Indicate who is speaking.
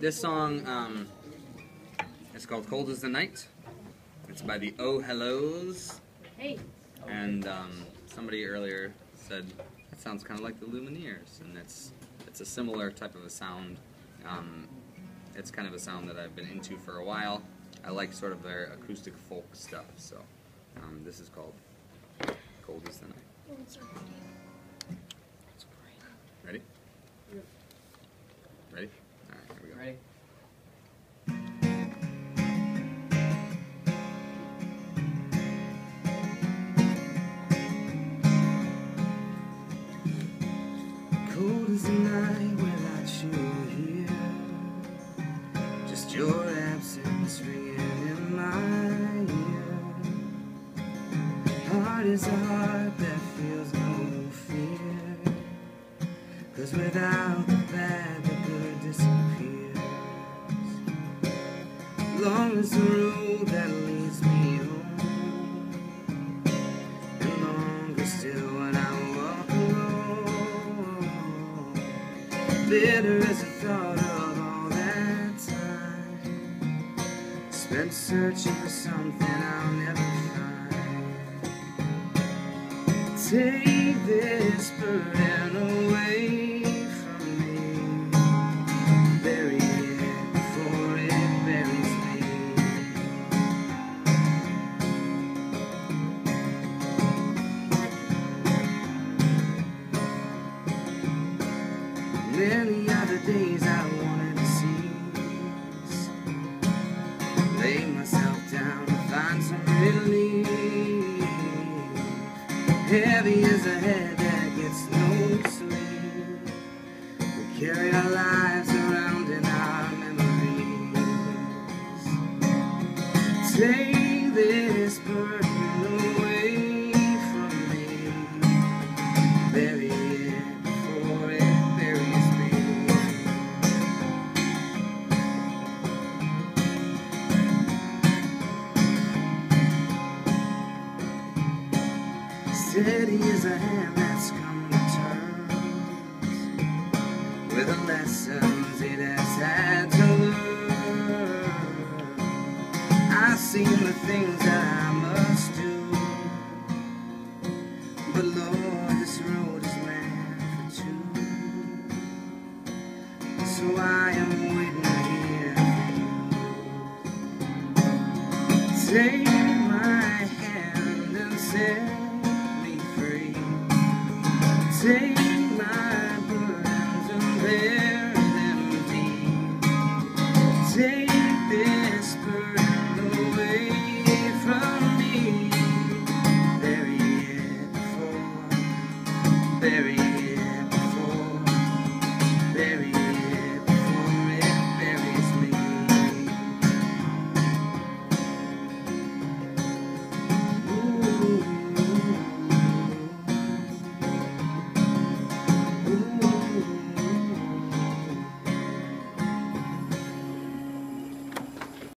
Speaker 1: this song um, is called "Cold As the Night." It's by the Oh Hellos,
Speaker 2: Hey.
Speaker 1: and um, somebody earlier said it sounds kind of like the Lumineers, and it's it's a similar type of a sound. Um, it's kind of a sound that I've been into for a while. I like sort of their acoustic folk stuff, so um, this is called "Cold As the Night." Ready? Ready?
Speaker 3: As the night without you here. Just your absence ringing in my ear. Heart is a heart that feels no fear. Cause without the bad, the good disappears. Long as the road that Bitter as the thought of all that time spent searching for something I'll never find. Take this burden Many other days I wanted to cease. Lay myself down to find some relief. Heavy as a head that gets no sleep. We carry our lives around Steady as a hand that's come to terms with the lessons it has had to learn. I've seen the things that I must do. But Lord, this road is meant for two. So I am waiting here. Take Take my burdens and bear